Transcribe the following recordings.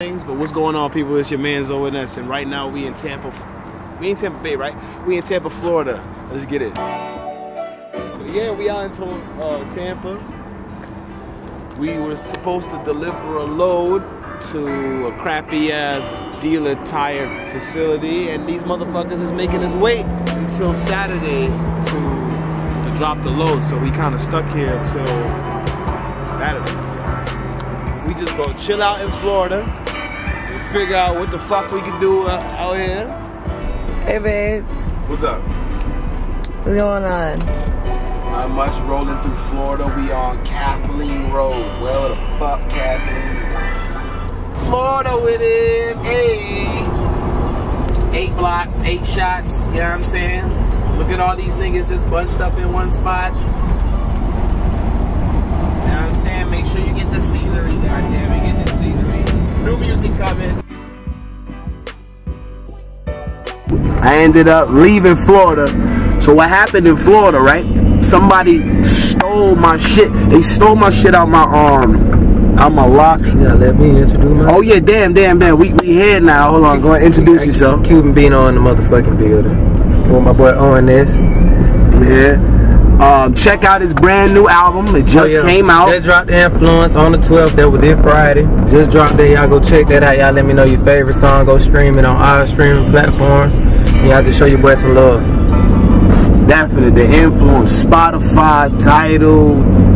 things. But what's going on, people? It's your man's ONS, and right now we in Tampa. We in Tampa Bay, right? We in Tampa, Florida. Let's get it. Yeah, we out in uh, Tampa. We were supposed to deliver a load to a crappy ass dealer tire facility, and these motherfuckers is making us wait until Saturday to to drop the load. So we kind of stuck here until Saturday. We just gonna chill out in Florida figure out what the fuck we can do uh, out here. Hey, babe. What's up? What's going on? Not much rolling through Florida. We on Kathleen Road. Where the fuck Kathleen is? Florida with it. Hey. Eight block, eight shots. You know what I'm saying? Look at all these niggas just bunched up in one spot. I ended up leaving Florida. So what happened in Florida, right? Somebody stole my shit. They stole my shit out my arm, out my lock. You gotta let me introduce myself. Oh yeah, damn, damn, damn. We we here now. Hold on, go ahead, introduce yourself. Xuban Bino on the motherfucking building. With my boy on this. Yeah. Um, check out his brand new album. It just Oh, yeah. came out. Just dropped influence on the 12th. That was this Friday. Just dropped that. Y'all go check that out. Y'all let me know your favorite song. Go stream it on all streaming platforms. And y'all just show your boy some love. Definitely the influence. Spotify, Tidal.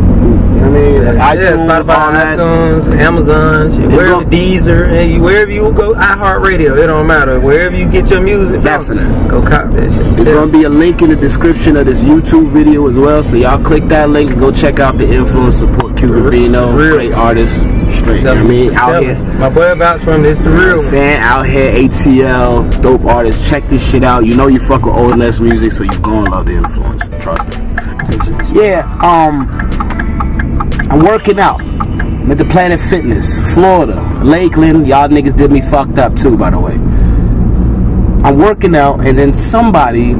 You know what I mean? yeah, iTunes, Spotify, iTunes, Amazon, shit, wherever Deezer, and you, wherever you go, iHeartRadio. It don't matter. Wherever you get your music, from, Definitely. Go cop that shit. There's gonna be a link in the description of this YouTube video as well, so y'all click that link and go check out the influence support Xuban Bino, Real. great artist, straight. You know I me, mean, out here. My boy vouch from this the You know real saying out here, ATL, dope artist. Check this shit out. You know you fuck with ONS music, so you gonna love the influence. Trust me. Yeah, um, I'm working out. I'm at the Planet Fitness, Florida, Lakeland. Y'all niggas did me fucked up too, by the way. I'm working out, and then somebody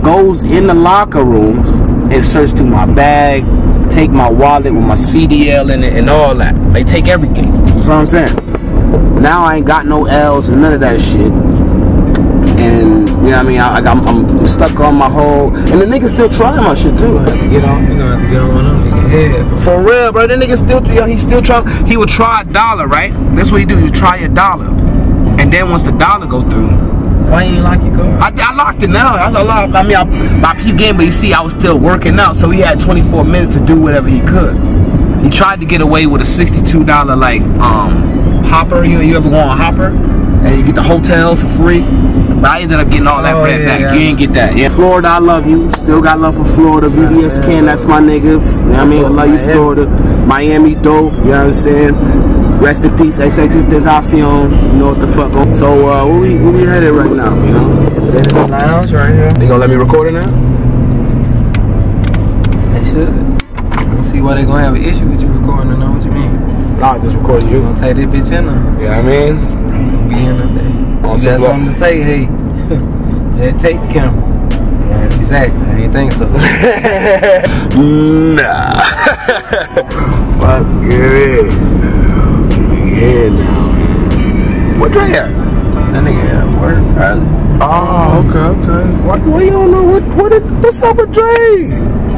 goes in the locker rooms and search through my bag, take my wallet with my CDL in it, and all that. They take everything. You know what I'm saying? Now I ain't got no L's and none of that shit. And you know what I mean? I, I got, I'm, I'm stuck on my whole, and the nigga still trying my shit too. Get on, you gonna have to get on get. For real, bro. That nigga still, yo, he still trying. He would try a dollar, right? That's what he do. He try a dollar, and then once the dollar go through, Why you ain't lock your car? I, I locked it now. I, I, I mean, I, I peep game, but you see, I was still working out, so he had 24 minutes to do whatever he could. He tried to get away with a $62 like um hopper. You you ever go on hopper and you get the hotel for free? But I ended up getting all that Oh, bread yeah, back. yeah. You ain't get that. Yeah. Florida, I love you. Still got love for Florida. VBS yeah, Ken, that's my nigga. You know what I mean? I love you, Florida. Miami dope. You know what I'm saying? Rest in peace, XXXTentacion. You know what the fuck. So uh, where we where we headed right now? You know? Infinity Lounge right here. They gonna let me record it now? They should. I don't see why they gonna have an issue with you recording. I know what you mean. Nah, just recording You you. gonna take this bitch in there. Yeah, I mean, You gonna be in there. On You some got block. something to say? Hey, take the camera. Yeah, exactly. I ain't think so. nah. Fuck yeah. Yeah, now. What Dre at? that nigga at work probably. Oh, okay, okay. Why, why you don't know what what it, what's up with Dre?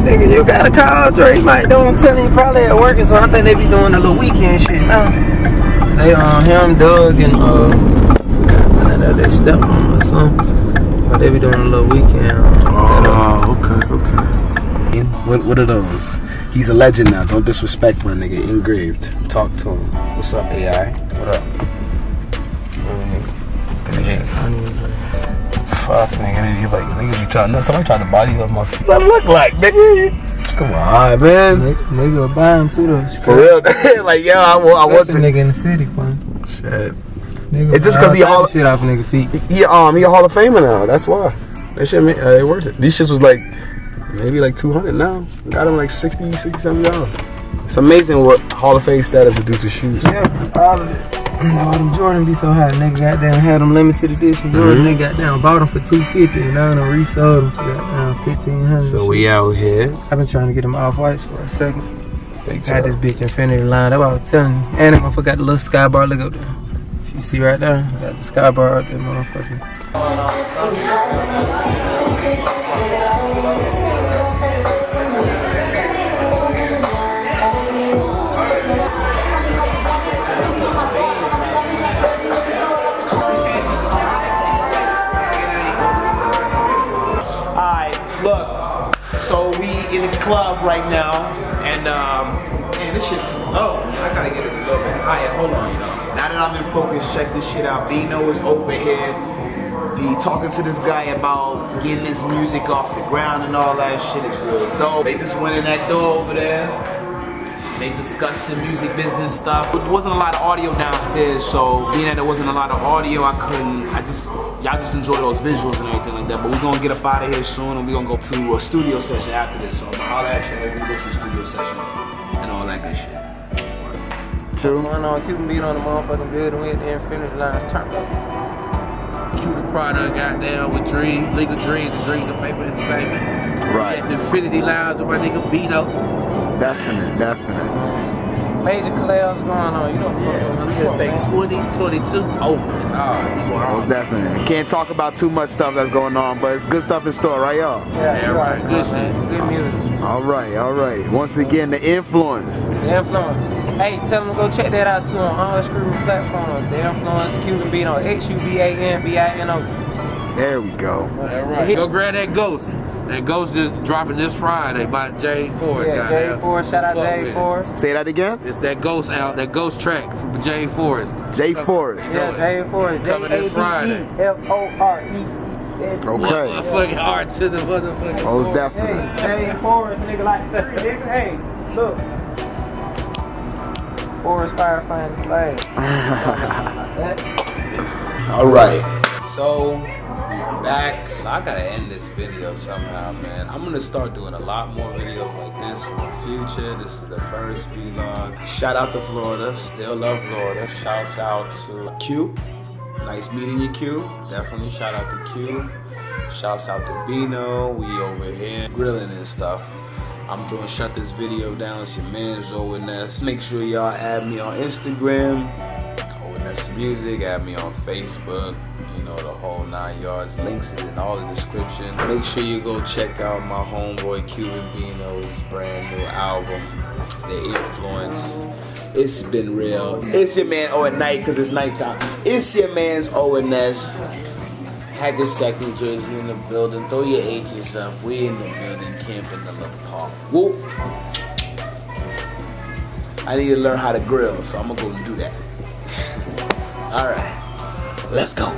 Nigga, you gotta call Dre. Mike, don't I'm telling you, probably at work or something. I think they be doing a little weekend shit now. They um him, Doug, and uh, that, that step or something. But they be doing a little weekend. Oh, okay, okay. What what are those? He's a legend now. Don't disrespect my nigga. Engraved. Talk to him. What's up, AI? What up? Fuck, nigga. You like niggas be trying. No, somebody tried to body up my. What look like, nigga? Come on, man. Nigga, nigga buy him too though. For real, like yo, I want, I want That's a nigga in the city, man. shit. Nigga It's just because he all shit off nigga feet. He um he a Hall of Famer now. That's why. That shit ma- uh, it worth it. These shits was like maybe like two hundred now. Got him like 60 67 dollars. It's amazing what Hall of Fame status would do to shoes. Yeah, all of it. Why them Jordan be so high? Nigga goddamn had them limited edition Jordan. Mhm. Nigga goddamn bought them for two fifty, and now done resold them for goddamn fifteen hundred. So we out here. I've been trying to get them off whites for a second. Big Got this bitch Infinity Lounge. That's what I was telling you. And I forgot the little sky bar. Look up there. You see right there? Got the sky bar up there, motherfucker. Alright, look. So we in the club right now, and um, man, this shit's low. I gotta get it a little bit higher. Hold on, you know. Now that I'm in focus, check this shit out. Bino is over here. Be talking to this guy about getting his music off the ground and all that shit is real dope. They just went in that door over there. They discussed some music business stuff. There wasn't a lot of audio downstairs, so being that there wasn't a lot of audio, I couldn't. I just y'all just enjoy those visuals and everything like that. But we're gonna get up out of here soon, and we're gonna go to a studio session after this. So gonna holler at you when we go to the studio session that good shit. Two. Going on, Xuban Bino on the motherfucking building. We at the Infinity Lounge turn. up. Cuban product, goddamn, with Dream, Legal Dreams, the Dreams of Paper Entertainment. Right. At the Infinity Lounge with my nigga Beto. Definite, definite. Major collabs going on. You know what the fuck We'll take on. 2022 over. It's hard. You going Most definitely. Can't talk about too much stuff that's going on, but it's good stuff in store, right, y'all? Yeah, Yeah, you right. Good shit. Good music. All right, all right. Once again, the influence. The Influence. Hey, tell them to go check that out too on all the streaming platforms. The Influence, Xuban Bino on X U B A N B I N O. There we go. All right. Go grab that ghost. That ghost just dropping this Friday by Jay Forrest. Yeah, Jay goddamn. Forrest. Shout out Fuck Jay with it. Forrest. Say that again. It's that ghost out, that ghost track from Jay Forrest. Jay Forrest. Yeah, Jay Forrest. Coming this Friday. F O R E. Okay. Motherfucking hard to the motherfucking. Most core. definitely. Hey, Jay Forrest, nigga like three, nigga. Hey, look. Forest Firefighting flag. All right. So, back. I gotta end this video somehow, man. I'm gonna start doing a lot more videos like this in the future. This is the first vlog. Shout out to Florida. Still love Florida. Shouts out to Q. Nice meeting you, Q. Definitely shout out to Q. Shouts out to Bino. We over here grilling and stuff. I'm going to shut this video down. It's your man Zoe Ness. Make sure y'all add me on Instagram. Ness Music, add me on Facebook, you know, the whole nine yards. Links is in all the description. Make sure you go check out my homeboy Xuban Bino's brand new album, The Influence. It's been real. It's your man O at night because it's nighttime. It's your man's O and Ness. Haggard Second Jersey in the building. Throw your H's up. We in the building, camp in the little park. Whoop. I need to learn how to grill, so I'm gonna go and do that. All right, let's go.